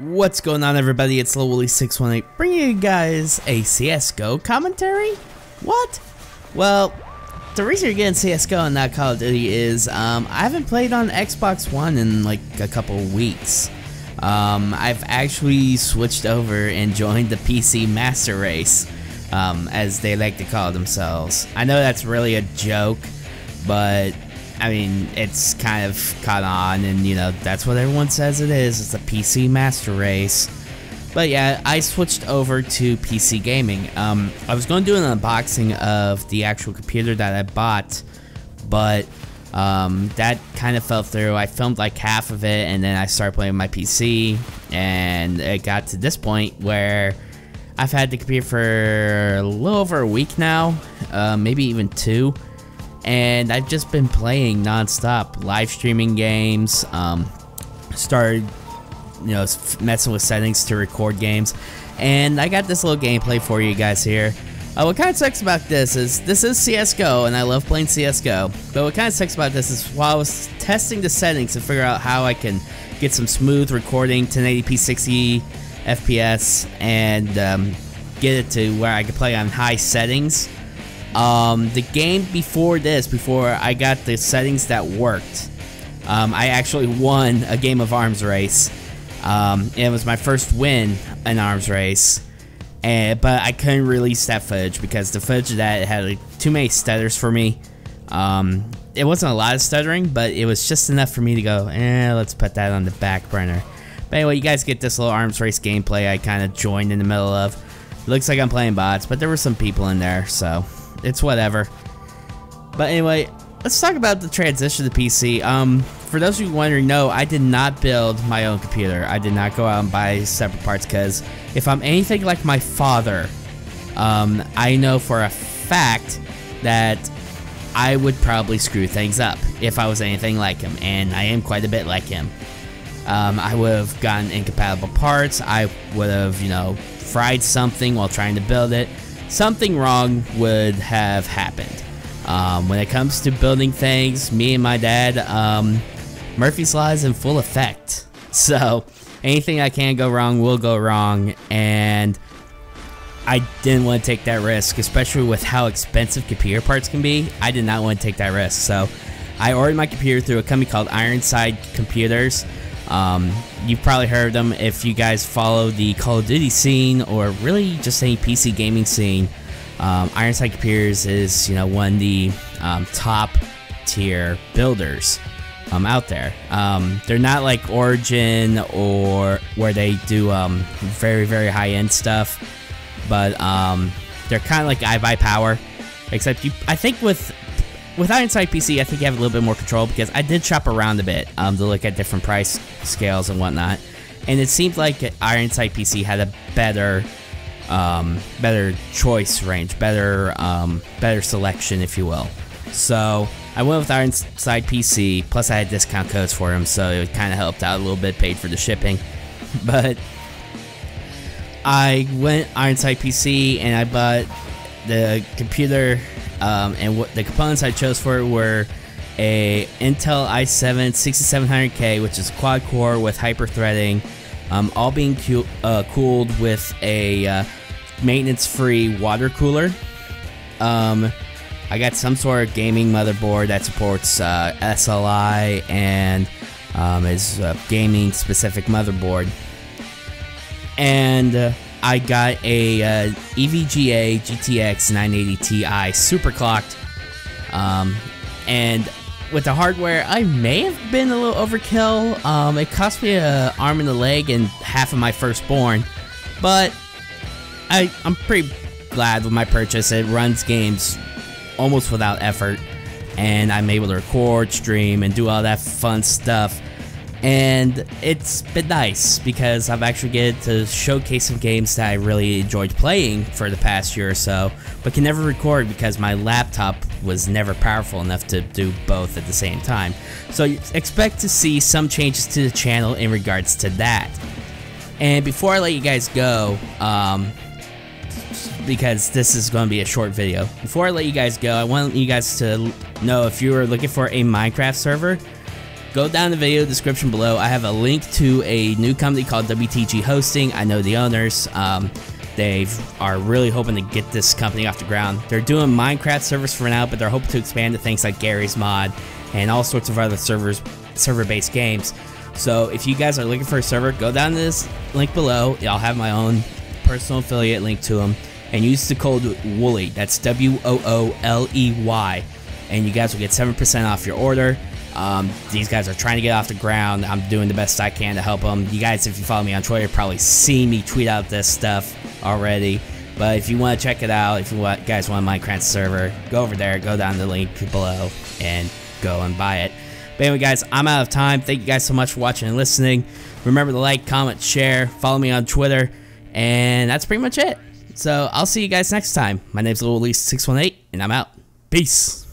What's going on everybody, it's LilWooley618 bringing you guys a CSGO commentary? What? Well, the reason you're getting CSGO and not Call of Duty is um, I haven't played on Xbox One in like a couple weeks. Um, I've actually switched over and joined the PC Master Race, um, as they like to call themselves. I know that's really a joke, but I mean, it's kind of caught on, and you know, that's what everyone says it is. It's a PC master race. But yeah, I switched over to PC gaming. Um, I was going to do an unboxing of the actual computer that I bought, but um, that kind of fell through. I filmed like half of it, and then I started playing my PC, and it got to this point where I've had the computer for a little over a week now, uh, maybe even two and I've just been playing nonstop, live streaming games. Um, started, you know, messing with settings to record games, and I got this little gameplay for you guys here. Uh, what kind of sucks about this is this is CS:GO, and I love playing CS:GO. But what kind of sucks about this is while I was testing the settings to figure out how I can get some smooth recording, 1080p 60 FPS, and um, get it to where I can play on high settings um, the game before this, before I got the settings that worked, um, I actually won a game of arms race. Um, it was my first win in arms race, and but I couldn't release that footage because the footage that had like, too many stutters for me. Um, it wasn't a lot of stuttering, but it was just enough for me to go, eh, let's put that on the back burner. But anyway, you guys get this little arms race gameplay I kind of joined in the middle of. Looks like I'm playing bots, but there were some people in there, so it's whatever. But anyway, let's talk about the transition to PC. Um, for those of you wondering, no, I did not build my own computer. I did not go out and buy separate parts because if I'm anything like my father, um, I know for a fact that I would probably screw things up if I was anything like him, and I am quite a bit like him. Um, I would have gotten incompatible parts. I would have, you know, fried something while trying to build it something wrong would have happened. Um, when it comes to building things, me and my dad, um, Murphy's Law is in full effect. So anything I can go wrong will go wrong, and I didn't want to take that risk, especially with how expensive computer parts can be. I did not want to take that risk, so I ordered my computer through a company called Ironside Computers. Um, you've probably heard of them if you guys follow the Call of Duty scene or really just any PC gaming scene. Um, Ironside Computers is you know one of the um, top tier builders um, out there. Um, they're not like Origin or where they do um, very very high end stuff, but um, they're kind of like iBuyPower, except you. I think with with Ironside PC, I think you have a little bit more control because I did shop around a bit um, to look at different price scales and whatnot, and it seemed like Ironside PC had a better, um, better choice range, better, um, better selection, if you will. So I went with Ironside PC. Plus, I had discount codes for them, so it kind of helped out a little bit, paid for the shipping, but. I went Ironside PC and I bought the computer um, and what the components I chose for it were a Intel i7 6700K, which is quad core with hyper threading, um, all being uh, cooled with a uh, maintenance-free water cooler. Um, I got some sort of gaming motherboard that supports uh, SLI and um, is a gaming specific motherboard. And uh, I got a uh, EVGA GTX 980 Ti super clocked. Um, and with the hardware, I may have been a little overkill. Um, it cost me an arm and a leg and half of my firstborn, but I, I'm pretty glad with my purchase. It runs games almost without effort, and I'm able to record, stream, and do all that fun stuff and it's been nice because I've actually get to showcase some games that I really enjoyed playing for the past year or so, but can never record because my laptop was never powerful enough to do both at the same time. So expect to see some changes to the channel in regards to that. And before I let you guys go, um, because this is going to be a short video, before I let you guys go, I want you guys to know if you are looking for a Minecraft server, go down the video description below. I have a link to a new company called WTG Hosting. I know the owners. Um, they are really hoping to get this company off the ground. They're doing Minecraft servers for now, but they're hoping to expand to things like Garry's Mod and all sorts of other servers, server-based games. So if you guys are looking for a server, go down to this link below. I'll have my own personal affiliate link to them, and use the code Wooley. That's W O O L E Y, and you guys will get seven percent off your order. Um, these guys are trying to get off the ground. I'm doing the best I can to help them. You guys, if you follow me on Twitter, probably see me tweet out this stuff already. But if you want to check it out, if you want, guys want Minecraft server, go over there, go down the link below, and go and buy it. But anyway, guys, I'm out of time. Thank you guys so much for watching and listening. Remember to like, comment, share, follow me on Twitter, and that's pretty much it. So I'll see you guys next time. My name's Little 618 and I'm out. Peace.